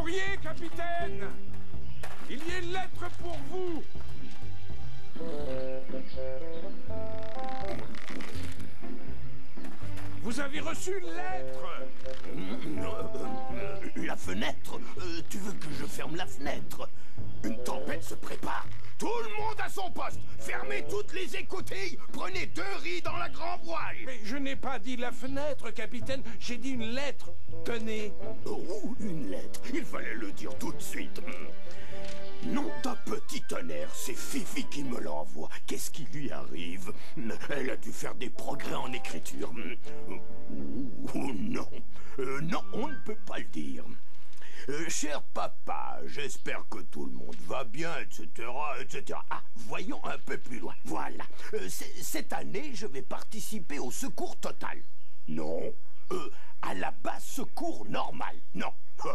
courrier, capitaine. Il y a une lettre pour vous. Vous avez reçu une lettre. Euh, La fenêtre. Euh, Tu veux que je ferme la fenêtre? Une tempête se prépare Tout le monde à son poste Fermez toutes les écoutilles Prenez deux riz dans la grande voile Mais je n'ai pas dit la fenêtre, capitaine, j'ai dit une lettre. Tenez. Oh, une lettre Il fallait le dire tout de suite Hmm. Nom d'un petit tonnerre, c'est Fifi qui me l'envoie. Qu'est-ce qui lui arrive Elle a dû faire des progrès en écriture. Hmm. Ou non. Euh, non, on ne peut pas le dire. Euh, cher papa, j'espère que tout le monde va bien, etc., etc. Ah, voyons un peu plus loin. Voilà. Euh, cette année, je vais participer au secours total. Non. Euh, à la base secours normal. Non.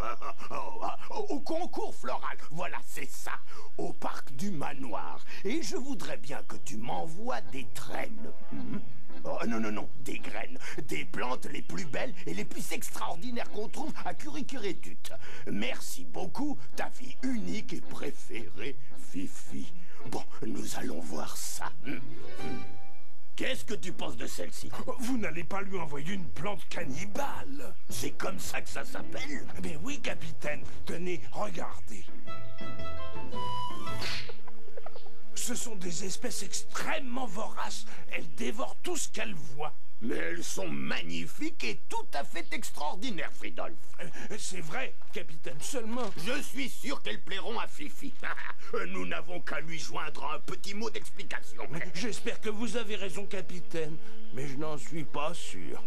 Au concours floral, voilà, c'est ça. Au parc du manoir. Et je voudrais bien que tu m'envoies des traînes. Hmm Oh non, non, non, des graines. Des plantes les plus belles et les plus extraordinaires qu'on trouve à Curicurétut. Merci beaucoup, ta fille unique et préférée, Fifi. Bon, nous allons voir ça. Hmm, hmm. Qu'est-ce que tu penses de celle-ci Vous n'allez pas lui envoyer une plante cannibale C'est comme ça que ça s'appelle Mais oui, capitaine. Tenez, regardez. Ce sont des espèces extrêmement voraces. Elles dévorent tout ce qu'elles voient. Mais elles sont magnifiques et tout à fait extraordinaires, Fridolf. Euh, C'est vrai, capitaine, seulement. Je suis sûr qu'elles plairont à Fifi. Nous n'avons qu'à lui joindre un petit mot d'explication. J'espère que vous avez raison, capitaine, mais je n'en suis pas sûr.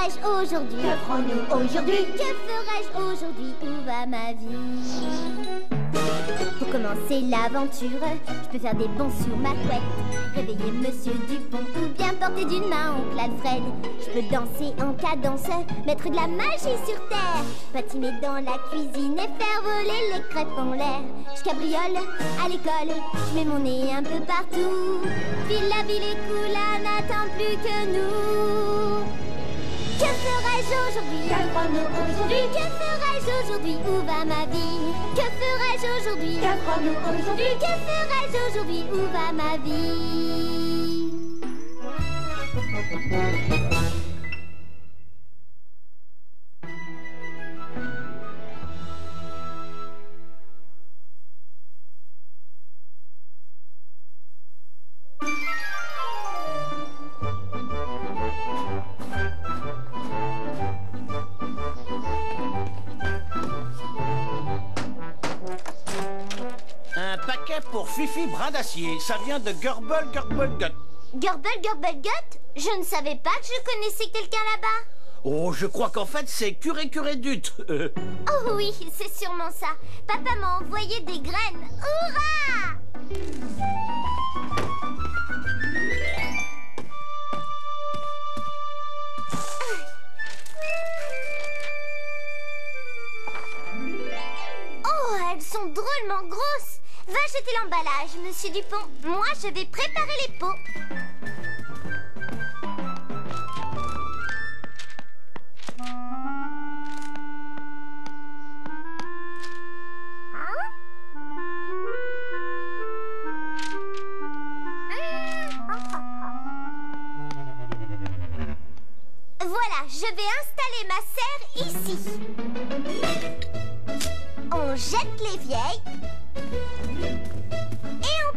Que ferais-je aujourd'hui? Que ferons-nous aujourd'hui? Que ferais-je aujourd'hui? Où va ma vie? Pour commencer l'aventure, je peux faire des bonds sur ma couette, réveiller Monsieur Dupont ou bien porter d'une main oncle Alfred. Je peux danser en cadence, mettre de la magie sur terre, patiner dans la cuisine et faire voler les crêpes en l'air. Je cabriole à l'école, je mets mon nez un peu partout. Ville la ville est cool, n'attend plus que nous. Que aujourd'hui aujourd'hui Que ferais-je aujourd'hui? Où va ma vie? Que ferais-je aujourd'hui? Qu'apprends-nous aujourd'hui Que ferais-je aujourd'hui? Où va ma vie? Ça vient de Gurble Gurble Gut. Gurble, gurble, gut Je ne savais pas que je connaissais quelqu'un là-bas. Oh, je crois qu'en fait, c'est curé curé dut. Euh, Oh oui, c'est sûrement ça. Papa m'a envoyé des graines. Hurrah Oh, elles sont drôlement grosses. Va jeter l'emballage, monsieur Dupont. Moi, je vais préparer les pots. Voilà, je vais installer ma serre ici. On jette les vieilles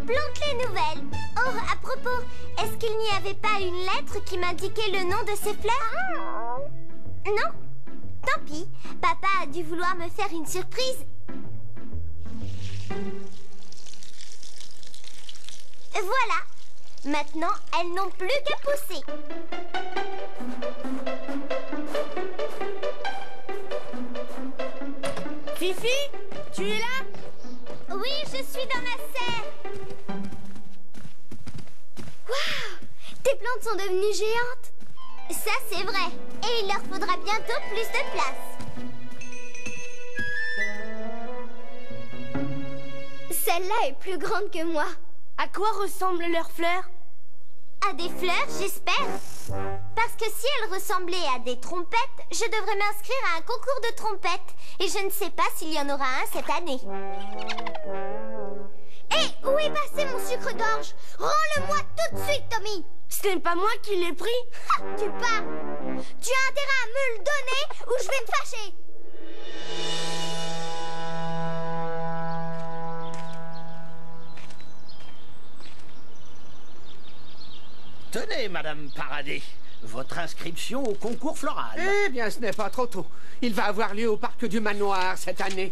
plante les nouvelles. Oh, à propos, est-ce qu'il n'y avait pas une lettre qui m'indiquait le nom de ces fleurs? Non Tant pis, papa a dû vouloir me faire une surprise. Voilà, maintenant elles n'ont plus qu'à pousser. Fifi Tu es là? Oui, je suis dans ma serre. Tes plantes sont devenues géantes. Ça, c'est vrai. Et il leur faudra bientôt plus de place. Celle-là est plus grande que moi. À quoi ressemblent leurs fleurs? À des fleurs, j'espère. Parce que si elles ressemblaient à des trompettes, je devrais m'inscrire à un concours de trompettes. Et je ne sais pas s'il y en aura un cette année. Hé, où est passé mon sucre d'orge? Rends-le-moi tout de suite, Tommy Ce n'est pas moi qui l'ai pris. Ha, tu parles Tu as intérêt à me le donner ou je vais me fâcher Tenez, Madame Paradis, votre inscription au concours floral. Eh bien, ce n'est pas trop tôt. Il va avoir lieu au parc du manoir cette année.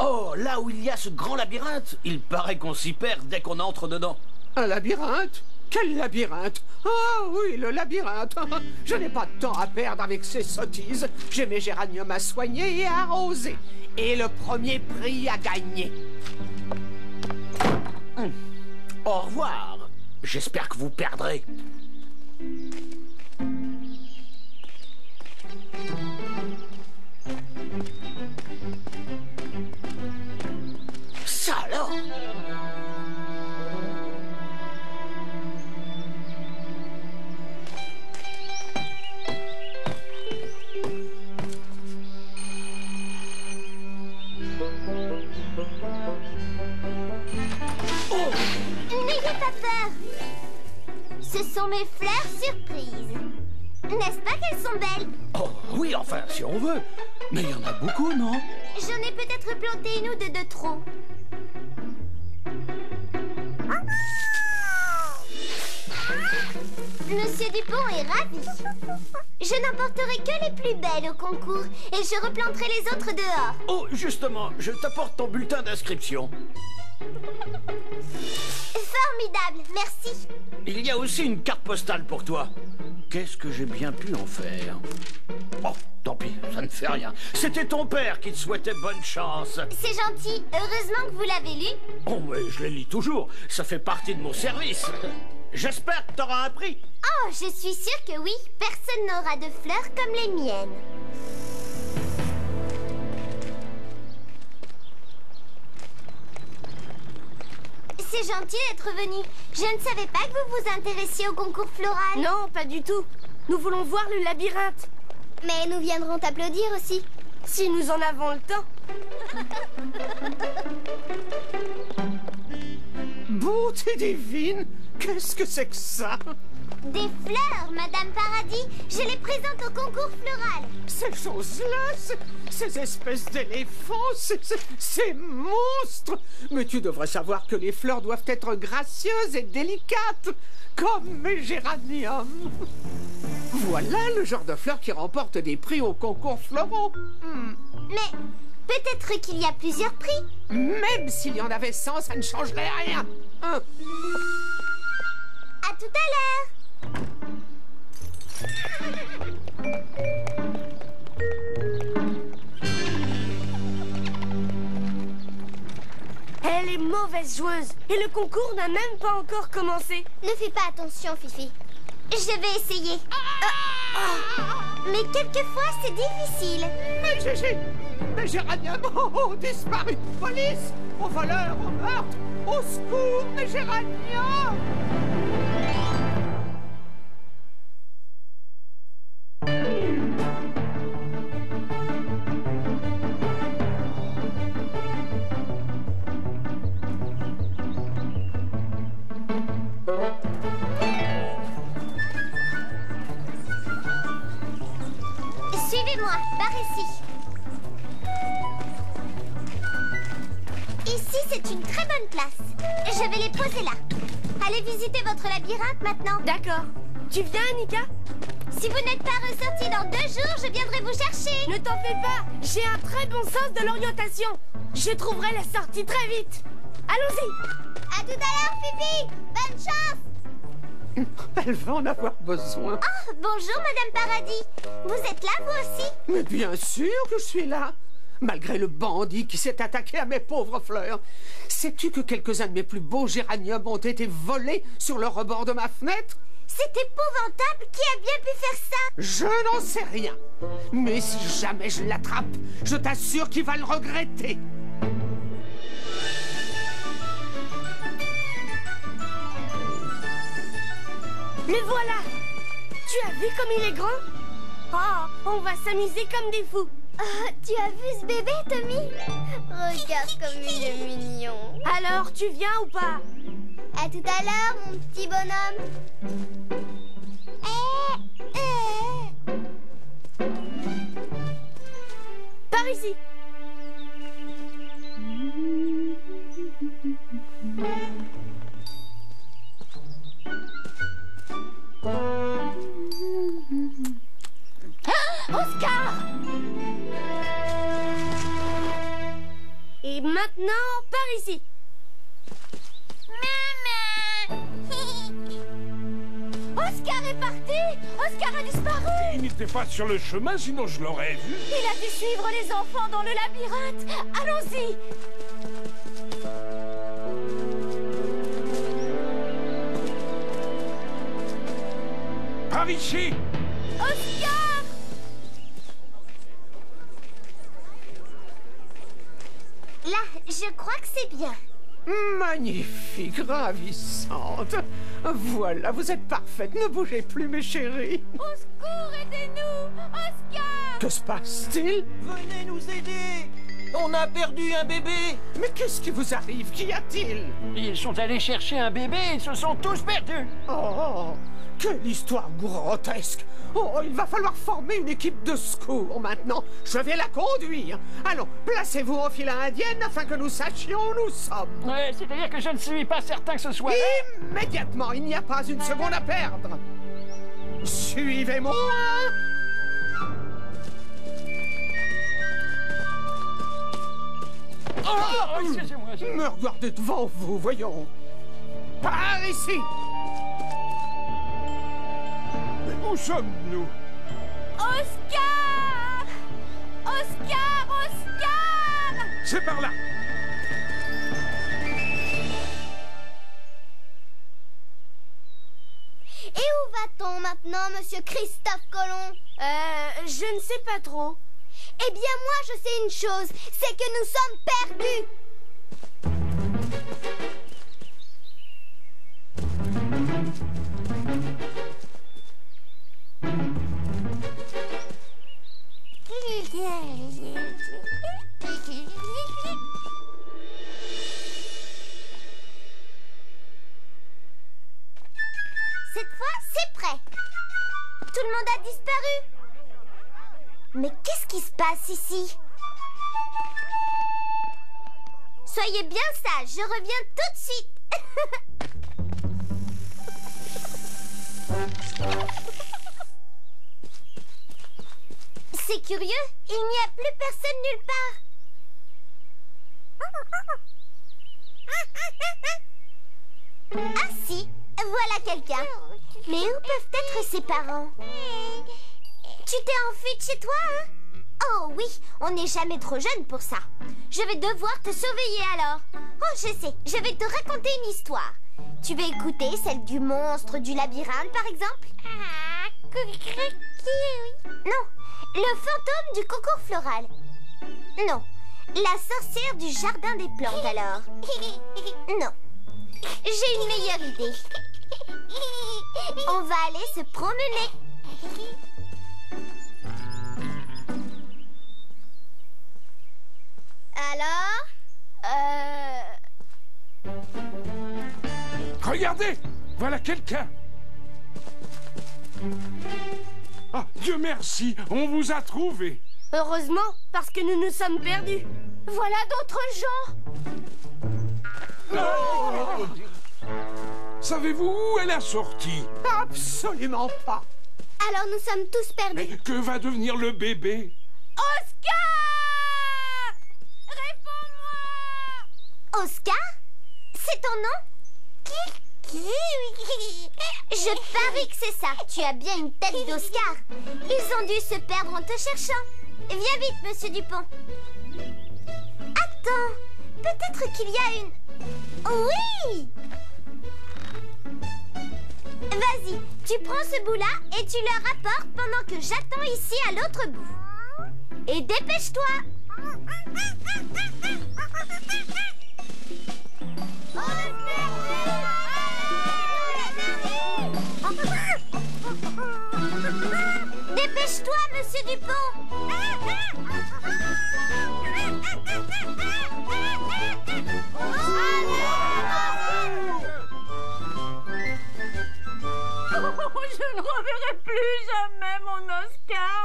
Oh, là où il y a ce grand labyrinthe, il paraît qu'on s'y perd dès qu'on entre dedans. Un labyrinthe? Quel labyrinthe Ah oui, le labyrinthe Je n'ai pas de temps à perdre avec ces sottises. J'ai mes géraniums à soigner et à arroser. Et le premier prix à gagner. Au revoir. J'espère que vous perdrez. Ce sont mes fleurs surprises. N'est-ce pas qu'elles sont belles Oh, oui, enfin, si on veut. Mais il y en a beaucoup, non J'en ai peut-être planté une ou deux de trop. Monsieur Dupont est ravi. Je n'emporterai que les plus belles au concours et je replanterai les autres dehors. Oh, justement, je t'apporte ton bulletin d'inscription. Formidable, merci. Il y a aussi une carte postale pour toi. Qu'est-ce que j'ai bien pu en faire? Oh, tant pis, ça ne fait rien. C'était ton père qui te souhaitait bonne chance. C'est gentil. Heureusement que vous l'avez lu. Oh, mais je les lis toujours. Ça fait partie de mon service. J'espère que t'auras un prix. Oh, je suis sûre que oui. Personne n'aura de fleurs comme les miennes. C'est gentil d'être venu. Je ne savais pas que vous vous intéressiez au concours floral. Non, pas du tout. Nous voulons voir le labyrinthe. Mais nous viendrons t'applaudir aussi. Si nous en avons le temps. Beauté divine Qu'est-ce que c'est que ça? Des fleurs, Madame Paradis. Je les présente au concours floral. Ces choses-là, ces, ces espèces d'éléphants, ces, monstres Mais tu devrais savoir que les fleurs doivent être gracieuses et délicates, comme mes géraniums. Voilà le genre de fleurs qui remportent des prix au concours floraux. Mais peut-être qu'il y a plusieurs prix. Même s'il y en avait 100, ça ne changerait rien. Hein À tout à l'heure. Elle est mauvaise joueuse. Et le concours n'a même pas encore commencé. Ne fais pas attention, Fifi. Je vais essayer. Euh, oh. Mais quelquefois, c'est difficile. Mais Gégé, mes géraniums ont disparu. Police, aux voleurs, aux meurtres, au secours, mes géraniums votre labyrinthe maintenant. D'accord. Tu viens, Annika Si vous n'êtes pas ressorti dans deux jours, je viendrai vous chercher. Ne t'en fais pas. J'ai un très bon sens de l'orientation. Je trouverai la sortie très vite. Allons-y. À tout à l'heure, Fifi. Bonne chance. Elle va en avoir besoin. Oh, bonjour, Madame Paradis. Vous êtes là, vous aussi? Mais bien sûr que je suis là. Malgré le bandit qui s'est attaqué à mes pauvres fleurs. Sais-tu que quelques-uns de mes plus beaux géraniums ont été volés sur le rebord de ma fenêtre? C'est épouvantable. Qui a bien pu faire ça? Je n'en sais rien. Mais si jamais je l'attrape, je t'assure qu'il va le regretter. Le voilà Tu as vu comme il est grand? Oh, on va s'amuser comme des fous Oh, tu as vu ce bébé, Tommy? Regarde comme il est mignon. Alors, tu viens ou pas? À tout à l'heure, mon petit bonhomme. Sur le chemin, sinon je l'aurais vu. Il a dû suivre les enfants dans le labyrinthe Allons-y Par ici Oscar Là, je crois que c'est bien. Magnifique, ravissante. Voilà, vous êtes parfaite. Ne bougez plus, mes chéris. Au secours, aidez-nous Oscar. Que se passe-t-il? Venez nous aider. On a perdu un bébé. Mais qu'est-ce qui vous arrive? Qu'y a-t-il? Ils sont allés chercher un bébé, ils se sont tous perdus. Oh, quelle histoire grotesque Oh, il va falloir former une équipe de secours maintenant. Je vais la conduire. Allons, placez-vous en file indienne afin que nous sachions où nous sommes. Ouais, c'est-à-dire que je ne suis pas certain que ce soit... Immédiatement, il n'y a pas une seconde à perdre. Suivez-moi. Oh, oh, excusez-moi. je- Me regardez devant vous, voyons. Par ici. Où sommes-nous? Oscar! Oscar Oscar! C'est par là! Et où va-t-on maintenant, monsieur Christophe Colomb? Euh, je ne sais pas trop. Eh bien, moi, je sais une chose, c'est que nous sommes perdus. Qui se passe ici Soyez bien sage, je reviens tout de suite. C'est curieux, il n'y a plus personne nulle part. Ah si, voilà quelqu'un. Mais où peuvent être ses parents? Tu t'es enfui de chez toi, hein? Oh oui, on n'est jamais trop jeune pour ça. Je vais devoir te surveiller alors. Oh, je sais, je vais te raconter une histoire. Tu veux écouter celle du monstre du labyrinthe, par exemple? Non, le fantôme du concours floral. Non, la sorcière du jardin des plantes alors. Non, j'ai une meilleure idée. On va aller se promener. Alors Euh... Regardez Voilà quelqu'un Ah, Dieu merci, on vous a trouvé Heureusement, parce que nous nous sommes perdus. Voilà d'autres gens. Savez-vous où elle a sorti Absolument pas. Alors nous sommes tous perdus. Mais que va devenir le bébé Oscar Réponds-moi Oscar C'est ton nom Je parie que c'est ça. Tu as bien une tête d'Oscar. Ils ont dû se perdre en te cherchant. Viens vite, monsieur Dupont. Attends, peut-être qu'il y a une... Oui Vas-y, tu prends ce bout-là et tu le rapportes pendant que j'attends ici à l'autre bout. Et dépêche-toi Dépêche-toi, monsieur Dupont Je ne reverrai plus jamais mon Oscar.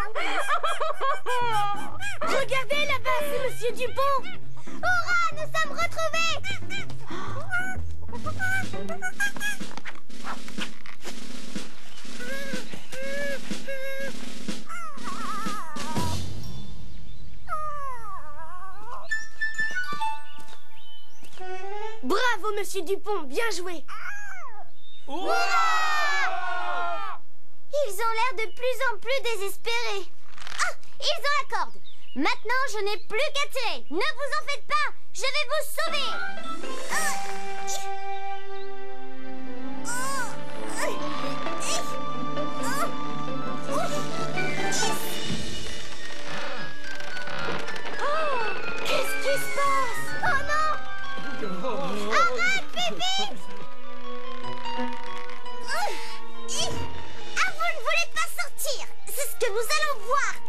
Regardez là-bas, c'est Monsieur Dupont. Hurrah, nous sommes retrouvés Bravo, Monsieur Dupont, bien joué. Ils ont l'air de plus en plus désespérés. Ah, ils ont la corde. Maintenant, je n'ai plus qu'à tirer. Ne vous en faites pas, je vais vous sauver. Qu'est-ce qui se passe? Oh non! Arrête, Pipi Ah, vous ne voulez pas sortir. C'est ce que nous allons voir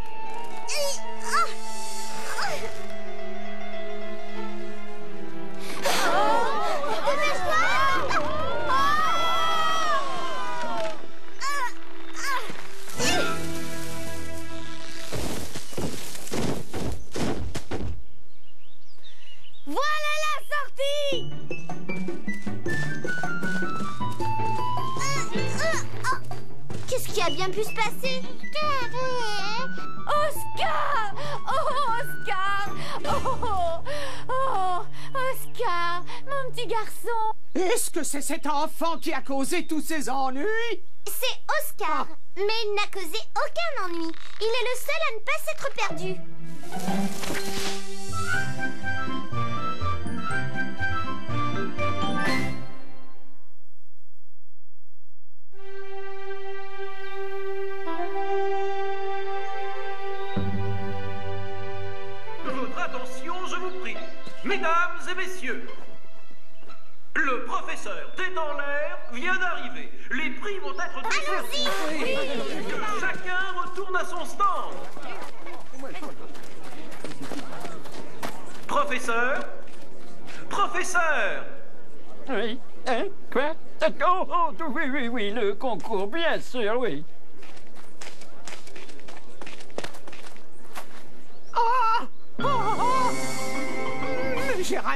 Bien pu se passer. Oscar. Oh, Oscar. Oh, oh, Oscar Mon petit garçon. Est-ce que c'est cet enfant qui a causé tous ces ennuis? C'est Oscar, mais il n'a causé aucun ennui. Il est le seul à ne pas s'être perdu. Mesdames et messieurs, le professeur tête en l'air vient d'arriver. Les prix vont être distribués. Que chacun retourne à son stand. Professeur Professeur Oui. Hein Quoi? Oh, oh, oui, oui, oui, le concours, bien sûr, oui.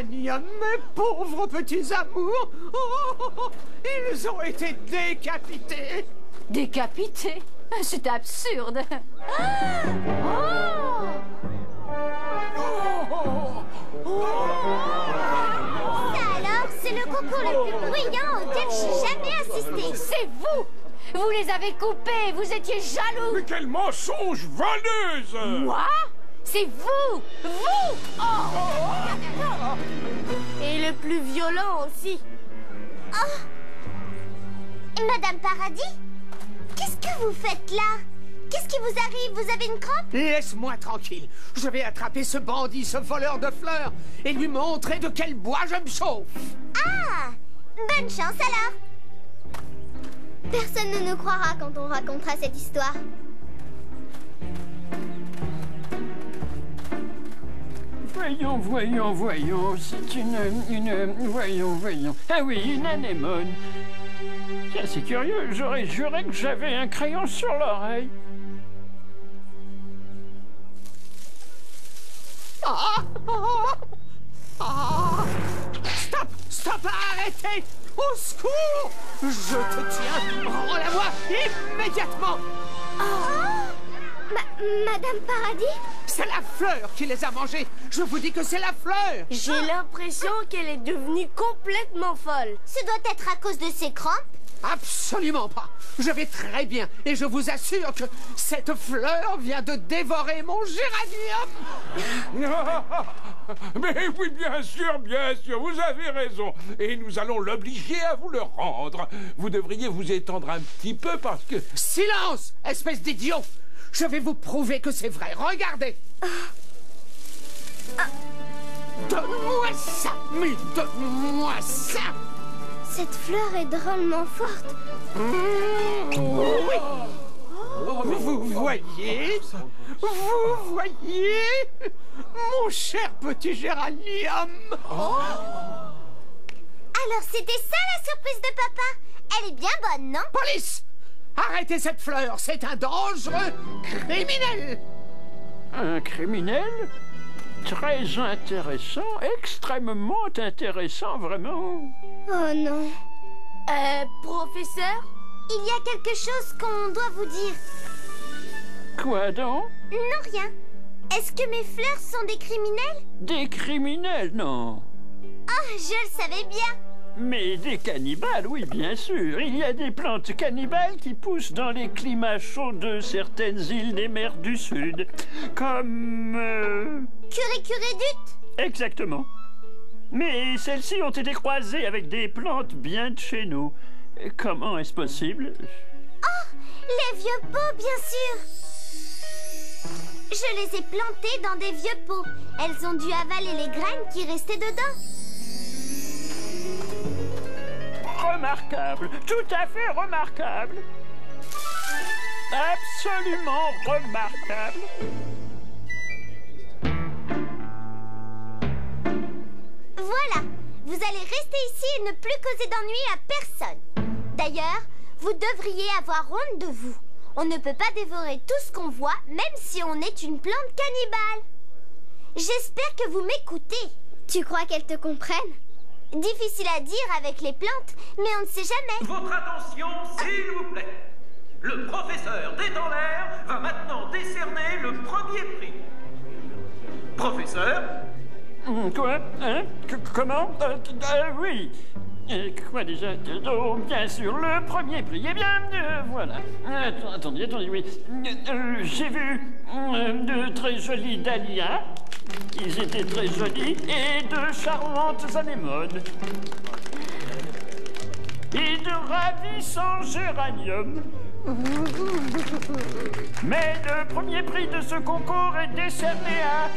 Mes pauvres petits amours Oh, oh, oh, Ils ont été décapités Décapité C'est absurde. Ça alors, c'est le concours le plus bruyant auquel j'ai jamais assisté. C'est vous Vous les avez coupés, vous étiez jaloux. Mais quel mensonge voleuse Moi C'est vous Vous. Oh. Et le plus violent aussi. Madame Paradis Qu'est-ce que vous faites là? Qu'est-ce qui vous arrive? Vous avez une crampe Laisse-moi tranquille. Je vais attraper ce bandit, ce voleur de fleurs Et lui montrer de quel bois je me chauffe. Ah Bonne chance alors. Personne ne nous croira quand on racontera cette histoire. Voyons, voyons, voyons, c'est une, une... Voyons, voyons. Ah oui, une anémone. Tiens, c'est curieux, j'aurais juré que j'avais un crayon sur l'oreille. Ah Ah Ah Stop Stop Arrêtez Au secours Je te tiens Rends-la-moi immédiatement Ma- Madame Paradis? C'est la fleur qui les a mangés Je vous dis que c'est la fleur J'ai l'impression qu'elle est devenue complètement folle. Ce doit être à cause de ses crampes? Absolument pas. Je vais très bien et je vous assure que cette fleur vient de dévorer mon géranium. Mais oui, bien sûr, bien sûr, vous avez raison. Et nous allons l'obliger à vous le rendre. Vous devriez vous étendre un petit peu parce que... Silence, espèce d'idiot. Je vais vous prouver que c'est vrai. Regardez. Donne-moi ça, mais donne-moi ça. Cette fleur est drôlement forte. Oui. Vous voyez. Vous voyez. Mon cher petit géranium Alors c'était ça la surprise de papa. Elle est bien bonne, non? Police Arrêtez cette fleur, c'est un dangereux criminel Un criminel Très intéressant, extrêmement intéressant, vraiment. Oh non. Euh, professeur? Il y a quelque chose qu'on doit vous dire. Quoi donc? Non, rien. Est-ce que mes fleurs sont des criminels? Des criminels, non. Oh, je le savais bien. Mais des cannibales, oui, bien sûr. Il y a des plantes cannibales qui poussent dans les climats chauds de certaines îles des mers du Sud. Comme... Euh... Curé-curé-dute Exactement. Mais celles-ci ont été croisées avec des plantes bien de chez nous. Comment est-ce possible? Oh Les vieux pots, bien sûr Je les ai plantées dans des vieux pots. Elles ont dû avaler les graines qui restaient dedans. Remarquable, tout à fait remarquable. Absolument remarquable. Voilà, vous allez rester ici et ne plus causer d'ennui à personne. D'ailleurs, vous devriez avoir honte de vous. On ne peut pas dévorer tout ce qu'on voit, même si on est une plante cannibale. J'espère que vous m'écoutez. Tu crois qu'elles te comprennent Difficile à dire avec les plantes, mais on ne sait jamais. Votre attention, s'il vous plaît. Le professeur des dans l'air va maintenant décerner le premier prix. Professeur? Quoi Hein? Comment? Euh, euh, Oui. Euh, quoi déjà? Oh, bien sûr, le premier prix. Eh bien, euh, voilà. attendez, attendez, oui. J'ai vu de très jolis dahlias. Ils étaient très jolis et de charmantes anémones. Et de ravissants géraniums. Mais le premier prix de ce concours est décerné à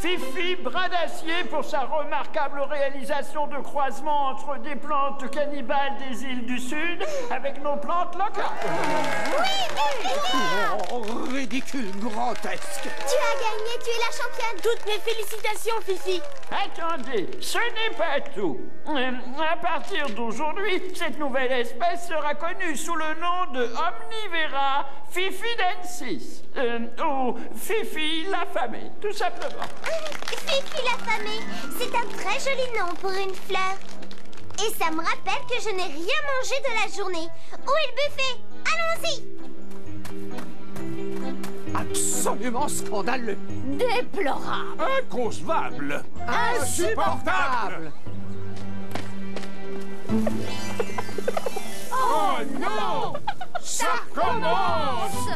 Fifi Bradacier pour sa remarquable réalisation de croisement entre des plantes cannibales des îles du Sud avec nos plantes locales. Ridicule, grotesque. Tu as gagné, tu es la championne. Toutes mes félicitations, Fifi. Attendez, ce n'est pas tout. Euh, à partir d'aujourd'hui, cette nouvelle espèce sera connue sous le nom de Omnivera fifidensis, euh, ou Fifi l'affamée, tout simplement. Fifi l'affamée, c'est un très joli nom pour une fleur. Et ça me rappelle que je n'ai rien mangé de la journée. Où est le buffet? Allons-y Absolument scandaleux. Déplorable. Inconcevable. Insupportable. Oh non Ça commence